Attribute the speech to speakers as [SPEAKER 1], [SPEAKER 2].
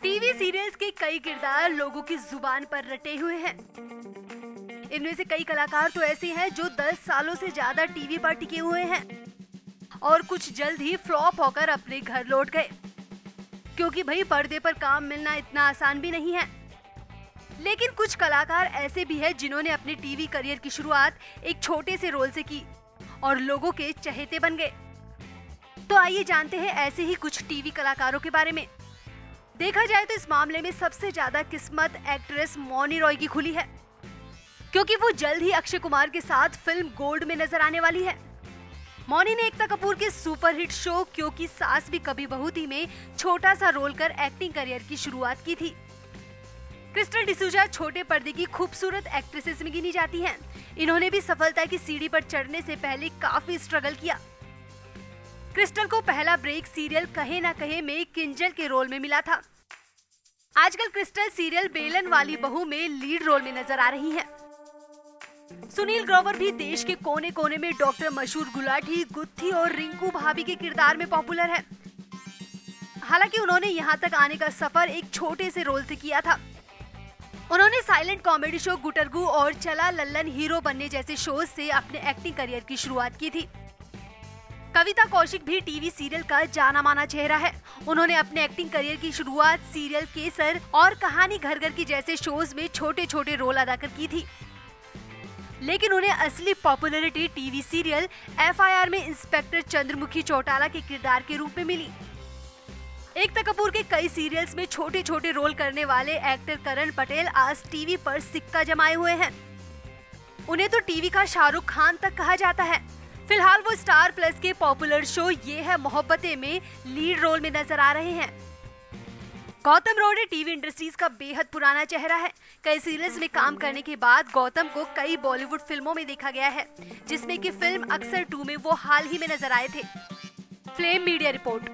[SPEAKER 1] TV serials के कई किरदार लोगों की ज़ुबान पर रटे हुए हैं। इनमें से कई कलाकार तो ऐसे हैं जो 10 सालों से ज़्यादा टीवी पर टिके हुए हैं और कुछ जल्द ही फ्लॉप होकर अपने घर लौट गए। क्योंकि भाई, पर्दे पर काम मिलना इतना आसान भी नहीं है। लेकिन कुछ कलाकार ऐसे भी हैं जिन्होंने अपने टीवी करियर की शुरुआत एक छोटे से रोल से की और लोगों के चहेते बन गए। तो आइए जानते हैं ऐसे ही कुछ टीवी कलाकारों के बारे में। देखा जाए तो इस मामले में सबसे ज़्यादा किस्मत एक्ट्रेस मौनी रॉय की खुली है, क्योंकि वो जल्द ही अक्षय कुमार के साथ फ़िल्म गोल्ड में नज़र आने वाली है। मौनी ने एकता कपूर के सुपरहिट शो क्योंकि सास भी कभी बहू थी में छोटा सा रोल कर एक्टिंग करियर की शुरुआत की थी। क्रिस्टल डिसूजा छोटे पर्दे की खूबसूरत एक्ट्रेसेस में गिनी जाती हैं। इन्होंने भी सफलता की सीढ़ी पर चढ़ने से पहले काफ़ी स्ट्रगल किया। क्रिस्टल को पहला ब्रेक सीरियल कहे ना कहे में किंजल के रोल में मिला था। आजकल क्रिस्टल सीरियल बेलन वाली बहू में लीड रोल में नज़र आ रही हैं। सुनील ग्रोवर भी देश के कोने कोने में डॉक्टर मशहूर गुलाटी गुत्थी और रिंकू भाभी के किरदार में पॉपुलर है। हालाँकि उन्होंने यहाँ तक आने का सफ़र एक छोटे से रोल से किया था। उन्होंने साइलेंट कॉमेडी शो गुटरगु और चला लल्लन हीरो बनने जैसे शोज़ से अपने एक्टिंग करियर की शुरुआत की थी। कविता कौशिक भी टीवी सीरियल का जाना माना चेहरा है। उन्होंने अपने एक्टिंग करियर की शुरुआत सीरियल केसर और कहानी घर घर की जैसे शोज़ में छोटे छोटे रोल अदा कर की थी। लेकिन उन्हें असली पॉपुलैरिटी टीवी सीरियल एफआईआर में इंस्पेक्टर चंद्रमुखी चौटाला के किरदार के रूप में मिली। एकता कपूर के कई सीरियल्स में छोटे छोटे रोल करने वाले एक्टर करण पटेल आज टीवी पर सिक्का जमाए हुए हैं। उन्हें तो टीवी का शाहरुख खान तक कहा जाता है। फ़िलहाल वो स्टार प्लस के पॉपुलर शो ये है मोहब्बतें में लीड रोल में नज़र आ रहे हैं। गौतम रोडे टीवी इंडस्ट्रीज़ का बेहद पुराना चेहरा है। कई सीरियल्स में काम करने के बाद गौतम को कई बॉलीवुड फ़िल्मों में देखा गया है, जिसमें की फ़िल्म अक्सर टू में वो हाल ही में नज़र आए थे। फ्लेम मीडिया रिपोर्ट।